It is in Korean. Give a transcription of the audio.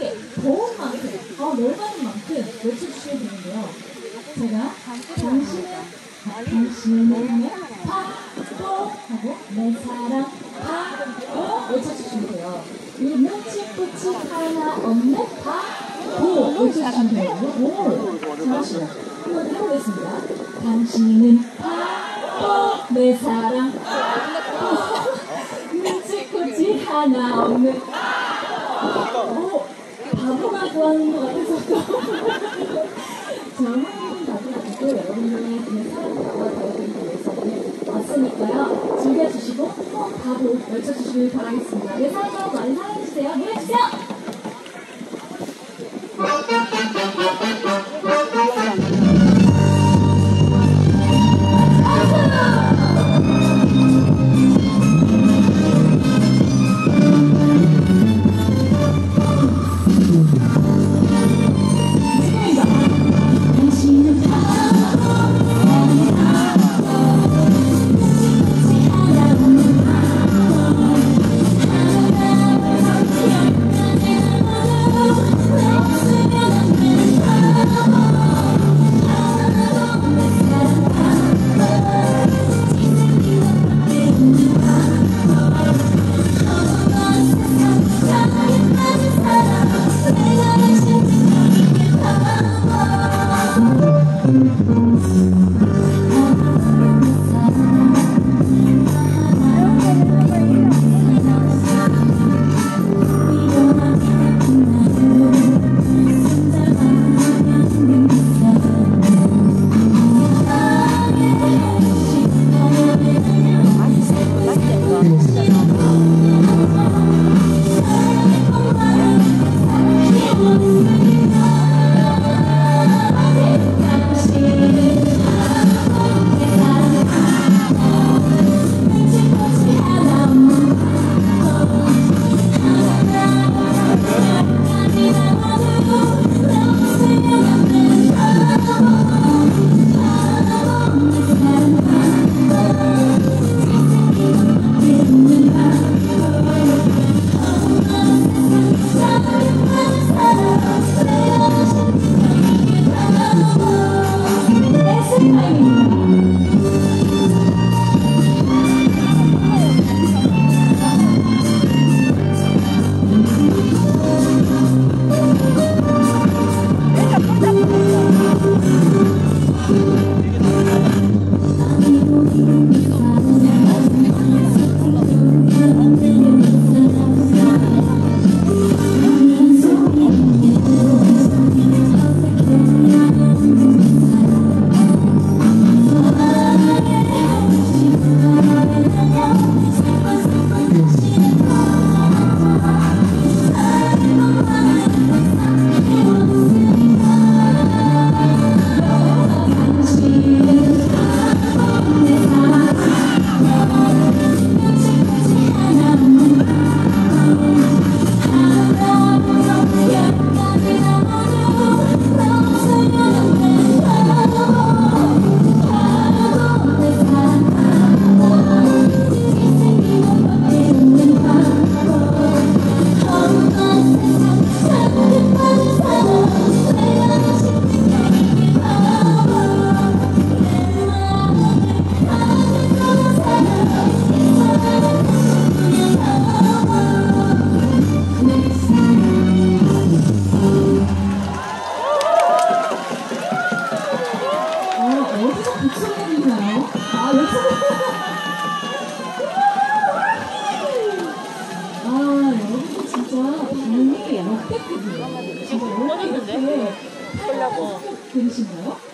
크게 더운 만큼 어, 넓은 만큼 외쳐주시면 되는데요. 제가 당신은 하면 파도 하고 내 사랑 파도 외쳐주시면 돼요. 이 뭉치뿌치 하나 없는 파도 외쳐주시면 돼요. 오, 잘하시네요. 한번 해보겠습니다. 당신은 파도 내 사랑 뭉치뿌치 하나 없는 오, 바보가 좋아하는 것 같아서 저는 가져가지고 여러분들의 그 사랑과 보여드리기 위해서는 왔으니까요. 즐겨주시고 꼭 바보 외쳐주시길 바라겠습니다. 네, 사랑과 많이 사랑해주세요. 노래주세요! 진짜 이렇게 이렇게 하려고. 들으신가요?